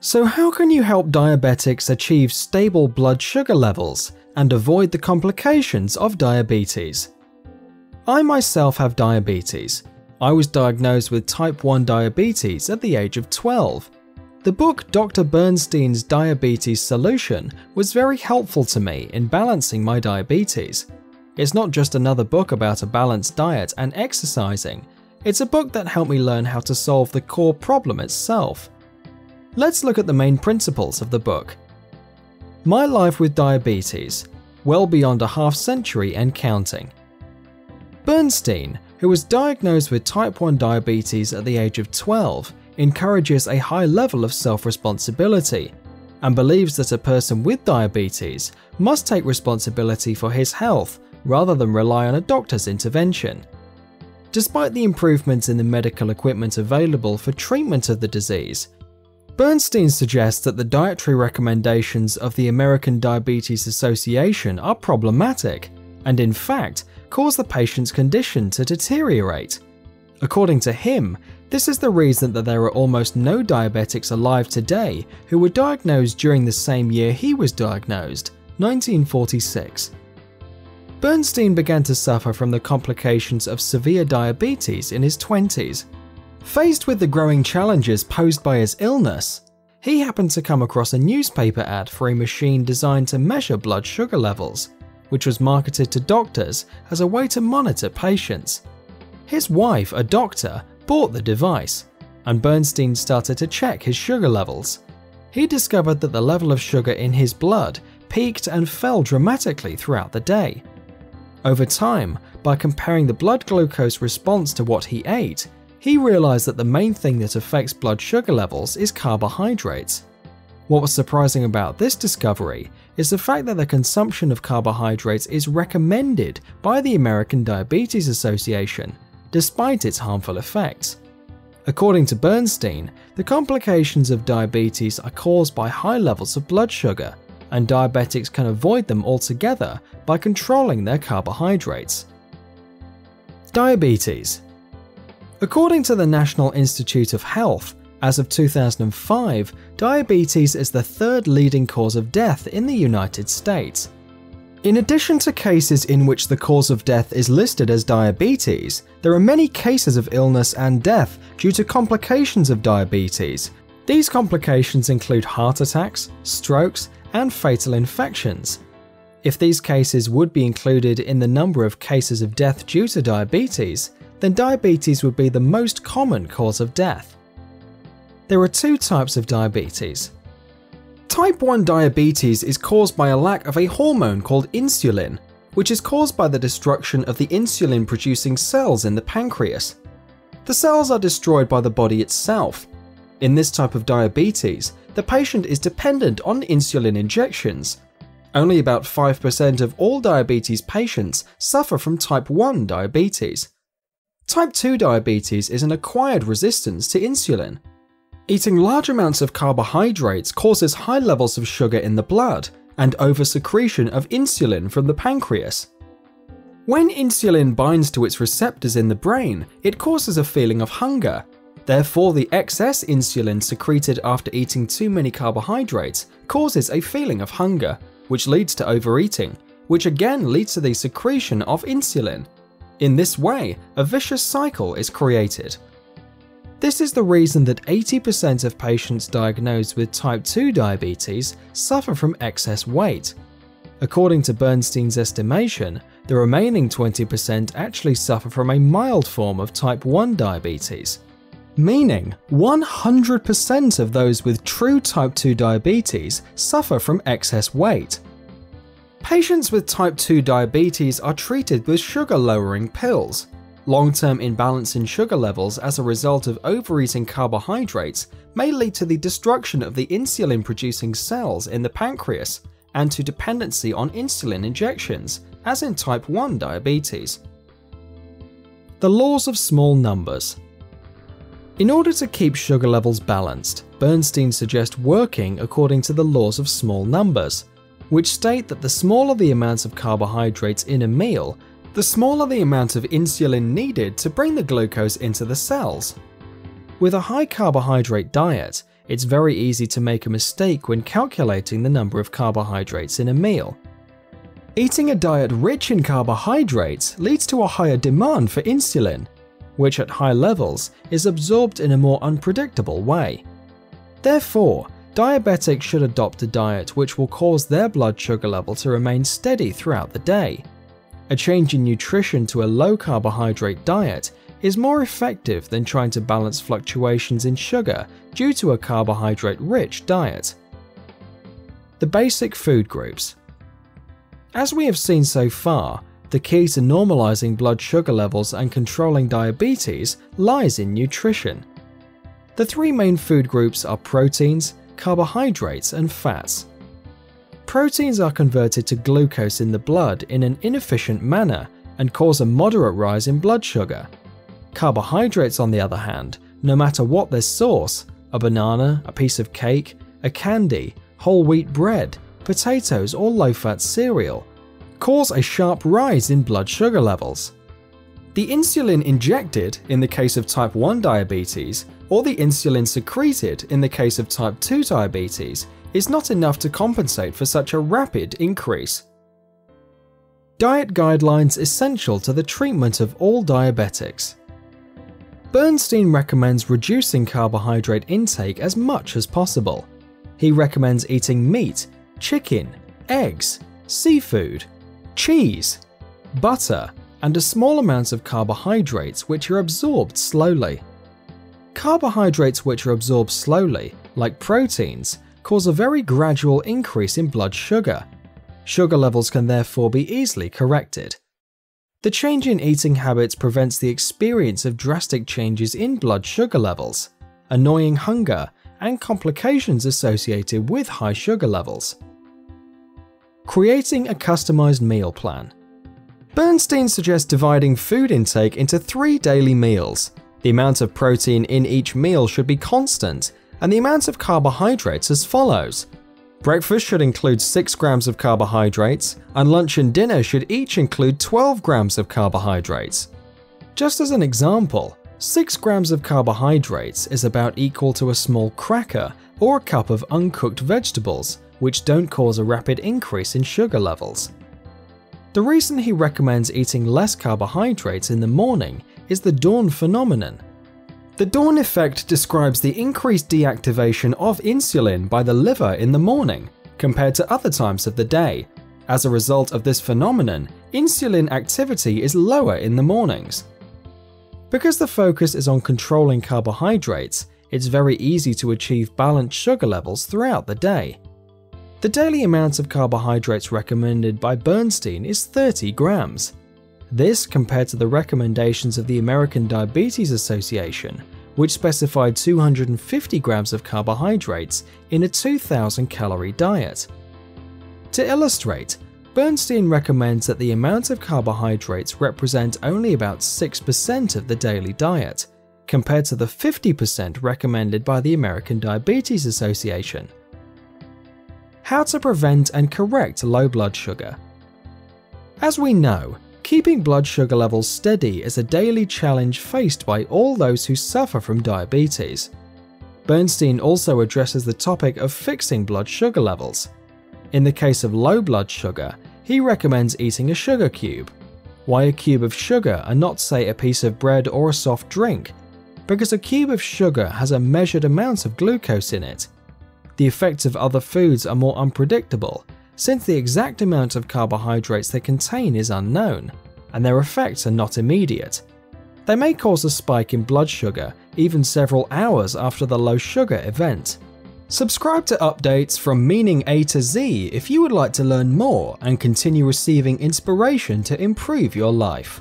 So, how can you help diabetics achieve stable blood sugar levels and avoid the complications of diabetes? I myself have diabetes. I was diagnosed with type 1 diabetes at the age of 12. The book Dr. Bernstein's Diabetes Solution was very helpful to me in balancing my diabetes. It's not just another book about a balanced diet and exercising, it's a book that helped me learn how to solve the core problem itself. Let's look at the main principles of the book. My life with diabetes, well beyond a half century and counting. Bernstein, who was diagnosed with type 1 diabetes at the age of 12, encourages a high level of self responsibility and believes that a person with diabetes must take responsibility for his health rather than rely on a doctor's intervention. Despite the improvements in the medical equipment available for treatment of the disease, Bernstein suggests that the dietary recommendations of the American Diabetes Association are problematic and, in fact, cause the patient's condition to deteriorate. According to him, this is the reason that there are almost no diabetics alive today who were diagnosed during the same year he was diagnosed, 1946. Bernstein began to suffer from the complications of severe diabetes in his 20s. Faced with the growing challenges posed by his illness, he happened to come across a newspaper ad for a machine designed to measure blood sugar levels, which was marketed to doctors as a way to monitor patients. His wife, a doctor, bought the device, and Bernstein started to check his sugar levels. He discovered that the level of sugar in his blood peaked and fell dramatically throughout the day. Over time, by comparing the blood glucose response to what he ate, he realized that the main thing that affects blood sugar levels is carbohydrates. What was surprising about this discovery is the fact that the consumption of carbohydrates is recommended by the American Diabetes Association, despite its harmful effects. According to Bernstein, the complications of diabetes are caused by high levels of blood sugar, and diabetics can avoid them altogether by controlling their carbohydrates. Diabetes According to the National Institute of Health, as of 2005, diabetes is the third leading cause of death in the United States. In addition to cases in which the cause of death is listed as diabetes, there are many cases of illness and death due to complications of diabetes. These complications include heart attacks, strokes, and fatal infections. If these cases would be included in the number of cases of death due to diabetes, then diabetes would be the most common cause of death. There are two types of diabetes. Type 1 diabetes is caused by a lack of a hormone called insulin, which is caused by the destruction of the insulin producing cells in the pancreas. The cells are destroyed by the body itself. In this type of diabetes, the patient is dependent on insulin injections. Only about 5% of all diabetes patients suffer from type 1 diabetes. Type 2 diabetes is an acquired resistance to insulin. Eating large amounts of carbohydrates causes high levels of sugar in the blood and oversecretion of insulin from the pancreas. When insulin binds to its receptors in the brain, it causes a feeling of hunger. Therefore, the excess insulin secreted after eating too many carbohydrates causes a feeling of hunger, which leads to overeating, which again leads to the secretion of insulin. In this way, a vicious cycle is created. This is the reason that 80% of patients diagnosed with type 2 diabetes suffer from excess weight. According to Bernstein's estimation, the remaining 20% actually suffer from a mild form of type 1 diabetes. Meaning, 100% of those with true type 2 diabetes suffer from excess weight. Patients with type 2 diabetes are treated with sugar lowering pills, Long term imbalance in sugar levels as a result of overeating carbohydrates may lead to the destruction of the insulin producing cells in the pancreas and to dependency on insulin injections, as in type 1 diabetes. The laws of small numbers. In order to keep sugar levels balanced, Bernstein suggests working according to the laws of small numbers, which state that the smaller the amounts of carbohydrates in a meal, the smaller the amount of insulin needed to bring the glucose into the cells. With a high carbohydrate diet, it's very easy to make a mistake when calculating the number of carbohydrates in a meal. Eating a diet rich in carbohydrates leads to a higher demand for insulin, which at high levels is absorbed in a more unpredictable way. Therefore, diabetics should adopt a diet which will cause their blood sugar level to remain steady throughout the day. A change in nutrition to a low carbohydrate diet is more effective than trying to balance fluctuations in sugar due to a carbohydrate rich diet. The basic food groups as we have seen so far, the key to normalizing blood sugar levels and controlling diabetes lies in nutrition. The three main food groups are proteins, carbohydrates, and fats. Proteins are converted to glucose in the blood in an inefficient manner and cause a moderate rise in blood sugar. Carbohydrates, on the other hand, no matter what their source a banana, a piece of cake, a candy, whole wheat bread, potatoes, or low fat cereal cause a sharp rise in blood sugar levels. The insulin injected in the case of type 1 diabetes or the insulin secreted in the case of type 2 diabetes is not enough to compensate for such a rapid increase. Diet guidelines essential to the treatment of all diabetics. Bernstein recommends reducing carbohydrate intake as much as possible. He recommends eating meat, chicken, eggs, seafood, cheese, butter, and a small amount of carbohydrates which are absorbed slowly. Carbohydrates which are absorbed slowly, like proteins, cause a very gradual increase in blood sugar. Sugar levels can therefore be easily corrected. The change in eating habits prevents the experience of drastic changes in blood sugar levels, annoying hunger, and complications associated with high sugar levels. Creating a customized meal plan. Bernstein suggests dividing food intake into three daily meals. The amount of protein in each meal should be constant, and the amount of carbohydrates as follows. Breakfast should include 6 grams of carbohydrates, and lunch and dinner should each include 12 grams of carbohydrates. Just as an example, 6 grams of carbohydrates is about equal to a small cracker or a cup of uncooked vegetables, which don't cause a rapid increase in sugar levels. The reason he recommends eating less carbohydrates in the morning is the dawn phenomenon. The dawn effect describes the increased deactivation of insulin by the liver in the morning compared to other times of the day. As a result of this phenomenon, insulin activity is lower in the mornings. Because the focus is on controlling carbohydrates, it's very easy to achieve balanced sugar levels throughout the day. The daily amount of carbohydrates recommended by Bernstein is 30 grams. This compared to the recommendations of the American Diabetes Association, which specified 250 grams of carbohydrates in a 2000 calorie diet. To illustrate, Bernstein recommends that the amount of carbohydrates represent only about 6% of the daily diet, compared to the 50% recommended by the American Diabetes Association. How to prevent and correct low blood sugar. As we know, keeping blood sugar levels steady is a daily challenge faced by all those who suffer from diabetes. Bernstein also addresses the topic of fixing blood sugar levels. In the case of low blood sugar, he recommends eating a sugar cube. Why a cube of sugar and not, say, a piece of bread or a soft drink? Because a cube of sugar has a measured amount of glucose in it, the effects of other foods are more unpredictable, since the exact amount of carbohydrates they contain is unknown, and their effects are not immediate. They may cause a spike in blood sugar even several hours after the low sugar event. Subscribe to updates from Meaning A to Z if you would like to learn more and continue receiving inspiration to improve your life.